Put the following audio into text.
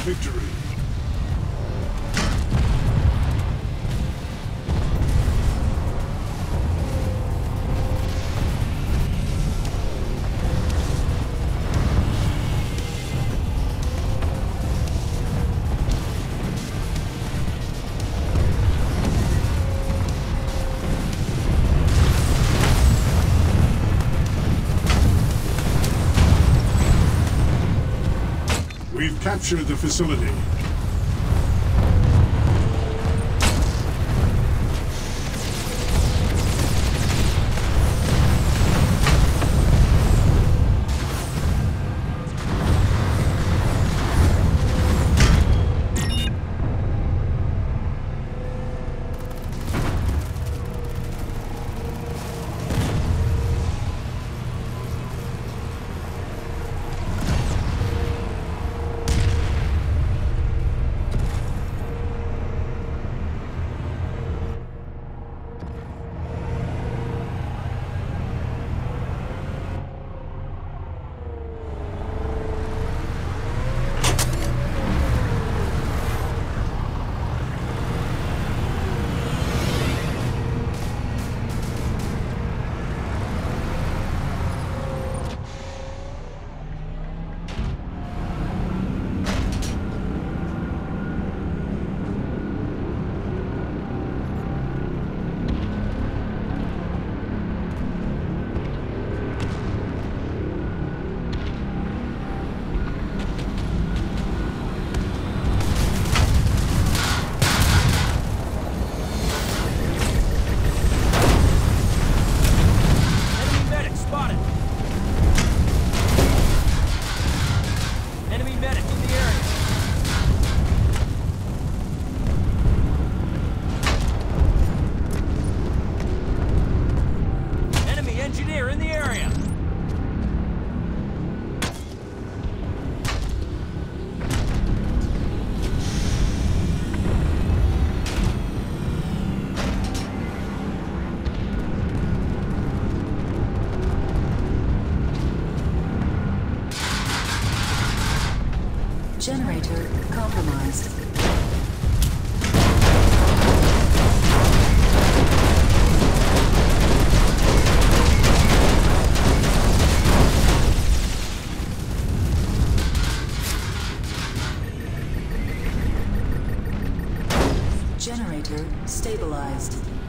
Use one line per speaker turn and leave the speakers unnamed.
victory. We've captured the facility.
Generator compromised. Generator stabilized.